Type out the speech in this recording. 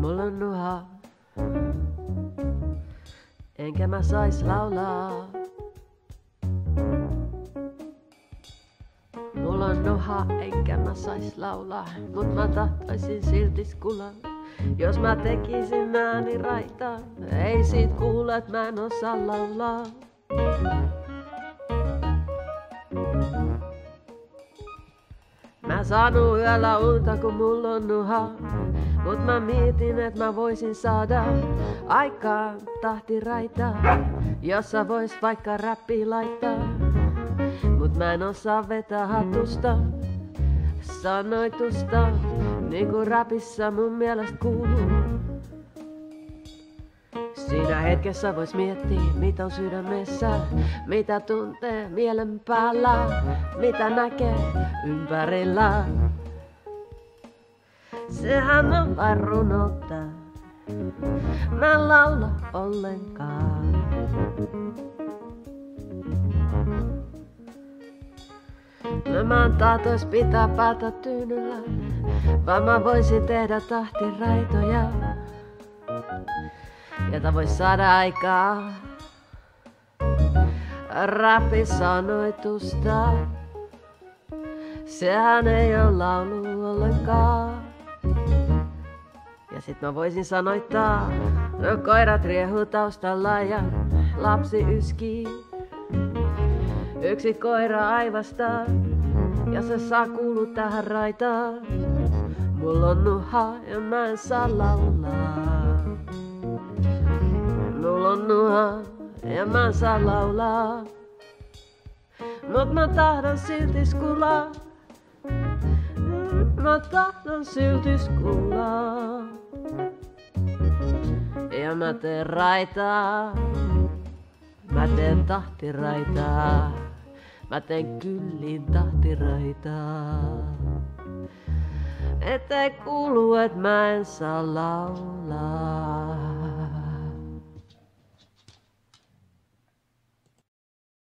mulla nuha. Enkä mä sais laulaa. Mulla on nuha, enkä mä sais laulaa, mut mä tahtoisin silti skulaa. Jos mä tekisin ääni raitaa, ei siitä kuule, että mä en osaa laulaa. Mä saanut yöllä unta, kun mulla on nuha. Mut mä mietin, että mä voisin saada aikaan tahti raitaa, jossa vois vaikka räppi laittaa. Mut mä en osaa vetää hatusta, sanoitusta, niinku rapissa mun mielestä kuuluu. Siinä hetkessä vois miettiä, mitä on sydämessä, mitä tuntee mielen päällä, mitä näkee ympärillä. Sehän on vain runoutta, mä en laula ollenkaan. No mä en tahtois pitää päätä tyynyllä, vaan mä voisin tehdä tahtiraitoja jota vois saada aikaa. Rappisanoitusta, sehän ei oo laulu ollenkaan. Sit mä voisin sanoittaa, no koirat riehuu taustalla ja lapsi yskii. Yksi koira aivastaa ja se saa kuulu tähän raitaan. Mulla on nuha ja mä en saa laulaa. Mulla on nuha ja mä saa laulaa. Mut mä tahdon silti skulaa. Mä tahdon silti skulaa. Ja mä teen raitaa. Mä teen tahtiraitaa. Mä teen kyllin tahtiraitaa. Ettei kuulu, et mä en saa laulaa.